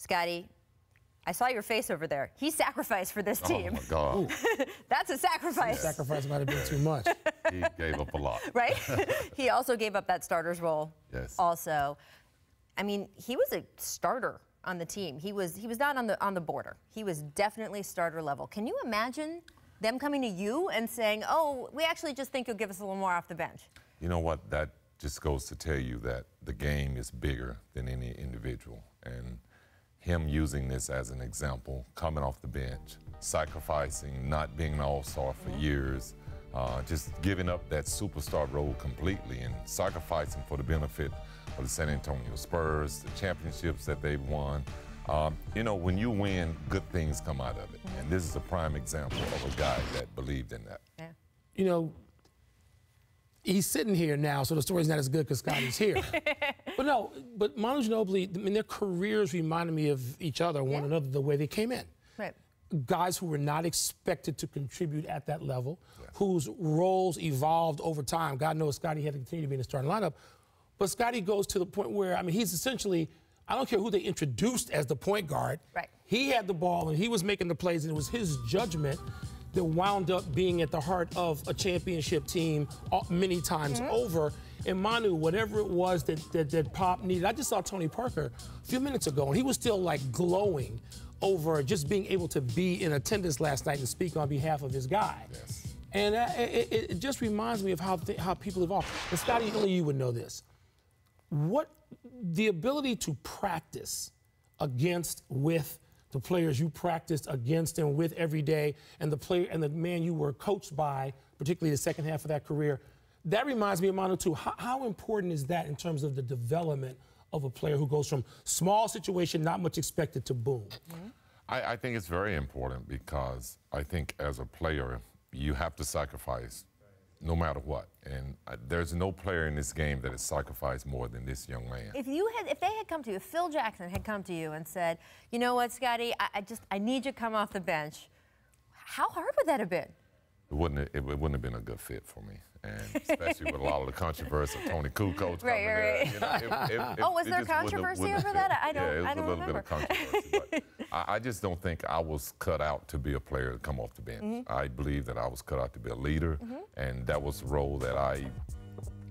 Scottie, I saw your face over there. He sacrificed for this oh, team. Oh my God. That's a sacrifice. Sacrifice might have been too much. he gave up a lot. Right? he also gave up that starter's role. Yes. Also. I mean, he was a starter on the team. He was he was not on the on the border. He was definitely starter level. Can you imagine them coming to you and saying, "Oh, we actually just think you'll give us a little more off the bench"? You know what? That just goes to tell you that the game is bigger than any individual, and him using this as an example, coming off the bench, sacrificing, not being an all-star for years, uh, just giving up that superstar role completely and sacrificing for the benefit of the San Antonio Spurs, the championships that they've won. Um, you know, when you win, good things come out of it. And this is a prime example of a guy that believed in that. Yeah. You know, he's sitting here now, so the story's not as good because Scottie's here. but no, but Manu Ginobili, I mean, their careers reminded me of each other, one Yeah. another, the way they came in. Right. Guys who were not expected to contribute at that level, whose roles evolved over time. God knows Scottie had to continue to be in the starting lineup. But Scottie goes to the point where, I mean, he's essentially, I don't care who they introduced as the point guard. Right. He had the ball and he was making the plays, and it was his judgment that wound up being at the heart of a championship team uh, many times over. And Manu, whatever it was that, that, that Pop needed, I just saw Tony Parker a few minutes ago, and he was still like glowing over just being able to be in attendance last night and speak on behalf of his guy. Yes. And uh, it, it, just reminds me of how, th- how people evolve. And Scottie, only you would know this. What the ability to practice against with the players you practiced against and with every day, and the player and the man you were coached by, particularly the second half of that career, that reminds me of Manu too. How, how important is that in terms of the development of a player who goes from small situation, not much expected, to boom? I, I think it's very important because I think as a player, you have to sacrifice no matter what. And uh, there's no player in this game that has sacrificed more than this young man. If you had, if they had come to you, if Phil Jackson had come to you and said, "You know what, Scottie, I, I just I need you to come off the bench," how hard would that have been? It wouldn't, it, wouldn't have been a good fit for me. And especially with a lot of the controversy of Toni Kukoc Right, coming right, there. You know, it- it- Oh, was there wouldn't have- controversy wouldn't over that? I don't- Yeah, it was I a don't little bit of controversy. but I, I just don't think I was cut out to be a player to come off the bench. Mm-hmm. I believe that I was cut out to be a leader, and that was the role that I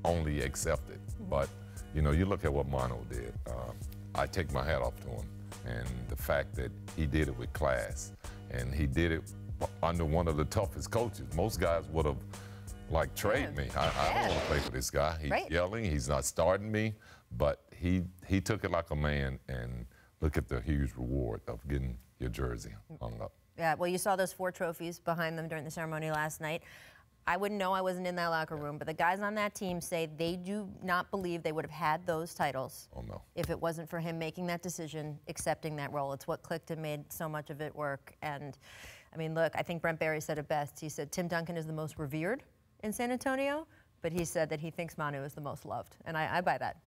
only accepted. Mm-hmm. But, you know, you look at what Manu did. Uh, I take my hat off to him. And the fact that he did it with class, and he did it under one of the toughest coaches. Most guys would have, like, trade me. I, I don't want to play for this guy. He's Right. yelling. He's not starting me. But he, he took it like a man, and look at the huge reward of getting your jersey hung up. Yeah, well, you saw those four trophies behind them during the ceremony last night. I wouldn't know, I wasn't in that locker room, but the guys on that team say they do not believe they would have had those titles Oh, no. if it wasn't for him making that decision, accepting that role. It's what clicked and made so much of it work. And I mean, look, I think Brent Barry said it best. He said Tim Duncan is the most revered in San Antonio, but he said that he thinks Manu is the most loved. And I, I buy that.